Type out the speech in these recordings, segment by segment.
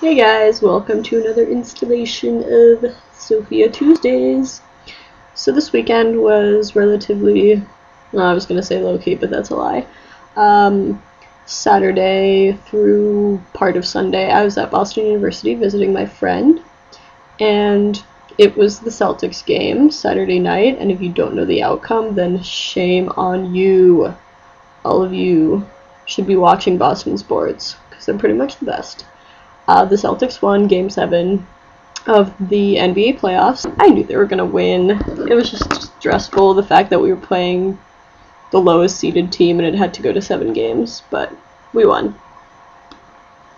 Hey guys, welcome to another installation of Sofya Tuesdays. So this weekend was relatively, well, I was going to say low-key, but that's a lie. Um, Saturday through part of Sunday, I was at Boston University visiting my friend, and it was the Celtics game Saturday night, and if you don't know the outcome, then shame on you. All of you should be watching Boston sports, because they're pretty much the best. Uh, the Celtics won Game 7 of the NBA playoffs. I knew they were going to win. It was just stressful, the fact that we were playing the lowest seeded team and it had to go to seven games, but we won.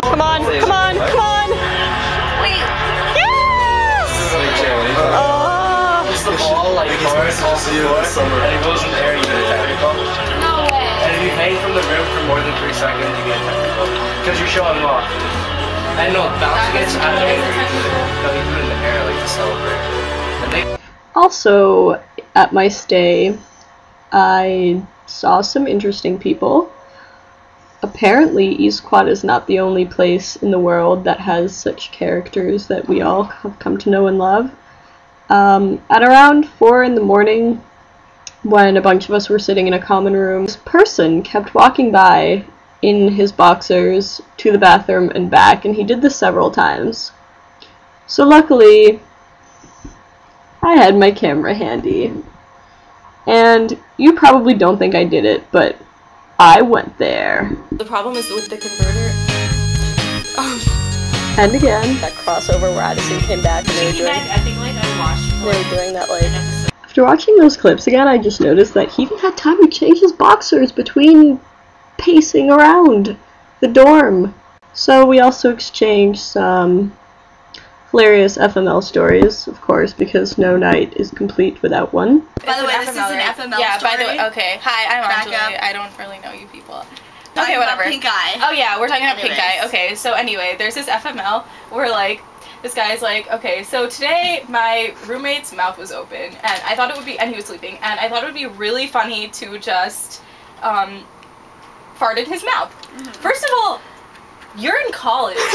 Come on, come on, come on! Wait. Yes! Oh, It's the ball like hard off the floor, and it goes in the you get a technical. No way. And if you hang from the rim for more than three seconds, you get a technical. Because you're showing off. I know, bouncing it out of the air, you do it. No, you do it in the air, like to celebrate. Also, at my stay, I saw some interesting people. Apparently, East Quad is not the only place in the world that has such characters that we all have come to know and love. Um, at around 4 in the morning, when a bunch of us were sitting in a common room, this person kept walking by in his boxers to the bathroom and back, and he did this several times. So, luckily, I had my camera handy. And you probably don't think I did it, but I went there. The problem is with the converter. Oh. And again, that crossover where Addison came back and they were doing, I think like I watched they were doing that like. After watching those clips again, I just noticed that he even had time to change his boxers between pacing around the dorm. So we also exchanged some hilarious FML stories, of course, because no night is complete without one. By the way, this an is an FML, FML Yeah, by the way, okay. Hi, I'm Back Anjali. up. I don't really know you people. Talking Okay, about whatever. Pink eye. Oh yeah, we're talking about pink guy. Anyways. Okay, so anyway, there's this FML where like this guy's like, okay, so today my roommate's mouth was open and I thought it would be and he was sleeping and I thought it would be really funny to just um fart in his mouth. First of all, you're in college.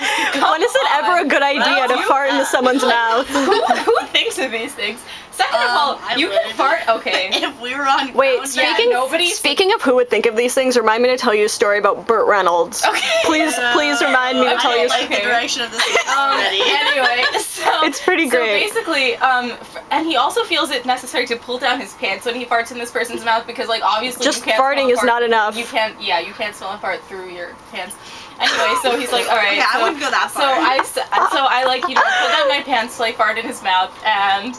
Like When is it ever a good idea to You- fart into someone's mouth? who, who thinks of these things? Second of Um, all, I you can fart okay. If we were on Wait, ground speaking Yeah, nobody- speaking of who would think of these things, remind me to tell you a story about Burt Reynolds. Okay. Please, Uh, please remind me to I tell you. don't like Okay. the direction of this Um, already. anyway, so It's pretty great. so basically, um, f- and he also feels it necessary to pull down his pants when he farts in this person's mouth because, like, obviously, Just you can't farting smell is fart- not enough. You can't, yeah, you can't smell a fart through your pants. Anyway, so he's like, all right. Yeah, I so, wouldn't go that far. So far. I, s- so I like, you know, pull down my pants like fart in his mouth, and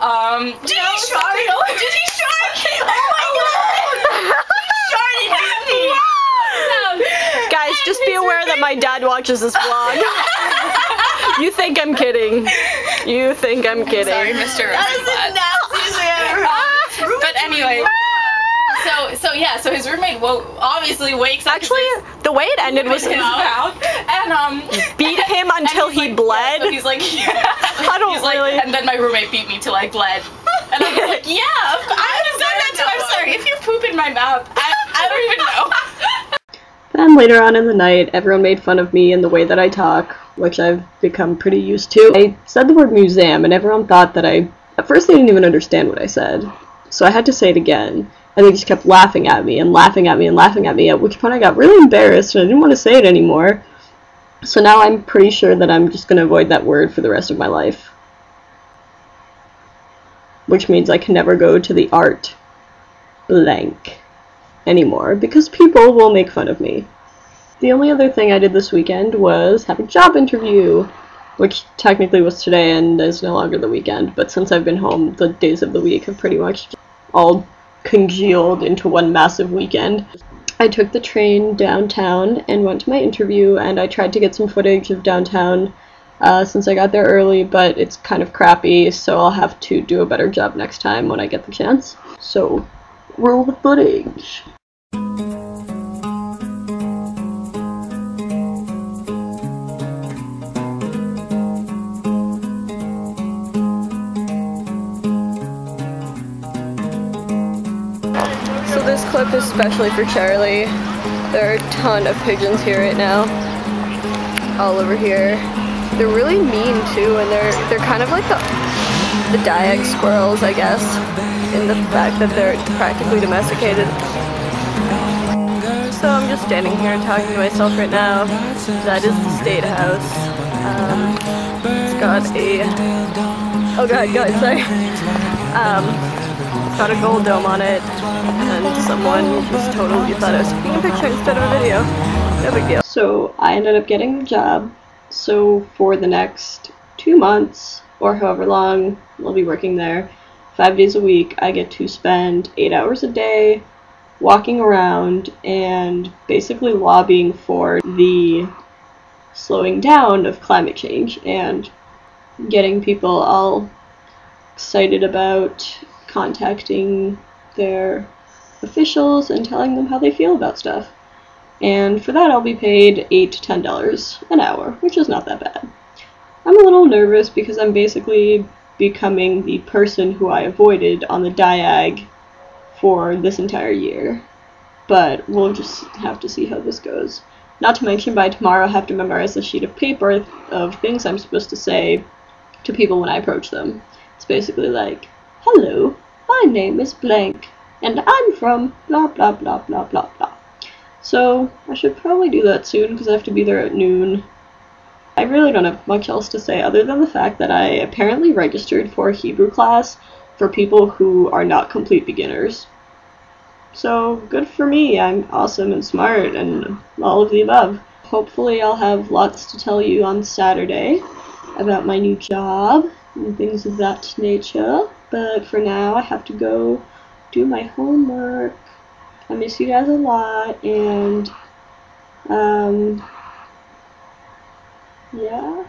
um. Did he shart? Did he shart? Oh my god! He sharted at! Guys, just be aware that my dad watches this vlog. you think I'm kidding? You think I'm kidding? Sorry, Mr. That is the Rosenblatt. nastiest thing I've ever heard. But anyway. So, so yeah, so his roommate wo- obviously wakes up Actually, the way it ended was with his mouth, and um, beat him until he like- bled. Yeah, so he's like, yeah. I don't he's like, and then my roommate beat me till I bled. And I was like, yeah. I would have done that too. I'm sorry. If you poop in my mouth, I, I don't even know. Then later on in the night, everyone made fun of me and the way that I talk, which I've become pretty used to. I said the word museum, and everyone thought that I. At first, they didn't even understand what I said, so I had to say it again. And they just kept laughing at me and laughing at me and laughing at me, at which point I got really embarrassed and I didn't want to say it anymore. So now I'm pretty sure that I'm just going to avoid that word for the rest of my life. Which means I can never go to the art blank anymore because people will make fun of me. The only other thing I did this weekend was have a job interview, which technically was today and is no longer the weekend, but since I've been home, the days of the week have pretty much all congealed into one massive weekend. I took the train downtown and went to my interview, and I tried to get some footage of downtown uh, since I got there early, but it's kind of crappy, so I'll have to do a better job next time when I get the chance. So, roll the footage. Clip especially for Charlie. There are a ton of pigeons here right now. all over here. They're really mean too, and they're they're kind of like the the Diag squirrels, I guess, in the fact that they're practically domesticated. So I'm just standing here talking to myself right now. That is the State House. Um, it's got a oh god, guys, sorry. Um, got a gold dome on it, and someone just totally thought I was taking a picture instead of a video. No big deal. So I ended up getting the job. So for the next two months, or however long I'll be working there, five days a week, I get to spend eight hours a day walking around and basically lobbying for the slowing down of climate change and getting people all excited about contacting their officials and telling them how they feel about stuff. And for that, I'll be paid 8 to $10 an hour, which is not that bad. I'm a little nervous because I'm basically becoming the person who I avoided on the Diag for this entire year. But we'll just have to see how this goes. Not to mention, by tomorrow, I have to memorize a sheet of paper of things I'm supposed to say to people when I approach them. It's basically like, Hello, my name is blank, and I'm from blah blah blah blah blah blah. So, I should probably do that soon because I have to be there at noon. I really don't have much else to say other than the fact that I apparently registered for a Hebrew class for people who are not complete beginners. So, good for me. I'm awesome and smart and all of the above. Hopefully, I'll have lots to tell you on Saturday about my new job and things of that nature. But for now, I have to go do my homework. I miss you guys a lot, and um, yeah.